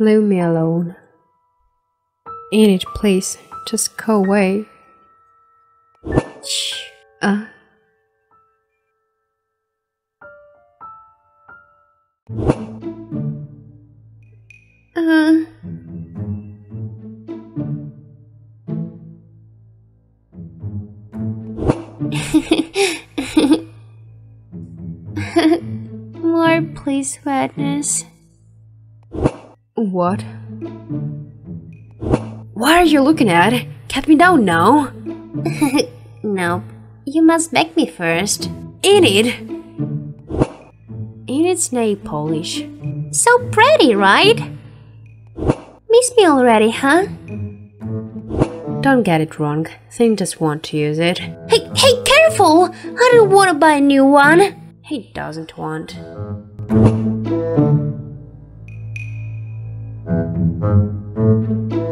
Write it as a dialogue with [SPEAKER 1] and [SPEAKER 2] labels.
[SPEAKER 1] Leave me alone. Enid, please, just go away. Uh. Uh.
[SPEAKER 2] More, please, Wednesday.
[SPEAKER 1] What? What are you looking at? Cut me down now.
[SPEAKER 2] nope. You must beg me first.
[SPEAKER 1] Enid! Enid's nail polish.
[SPEAKER 2] So pretty, right? Miss me already, huh?
[SPEAKER 1] Don't get it wrong. Thing just want to use it.
[SPEAKER 2] Hey, hey, careful! I don't want to buy a new one.
[SPEAKER 1] He doesn't want. thank you